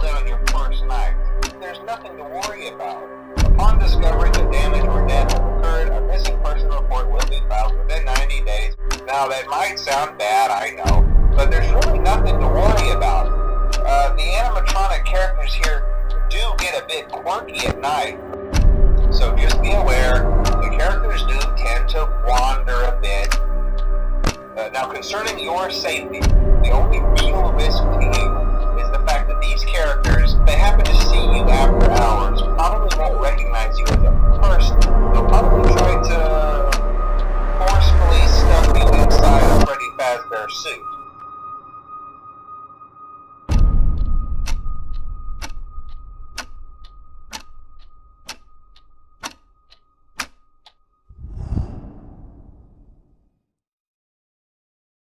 falls out on your first night. There's nothing to worry about. Upon discovering the damage or death has occurred, a missing person report will be filed within 90 days. Now, that might sound bad, I know, but there's really nothing to worry about. Uh, the animatronic characters here do get a bit quirky at night, so just be aware, the characters do tend to wander a bit. Uh, now, concerning your safety, the only As their suit.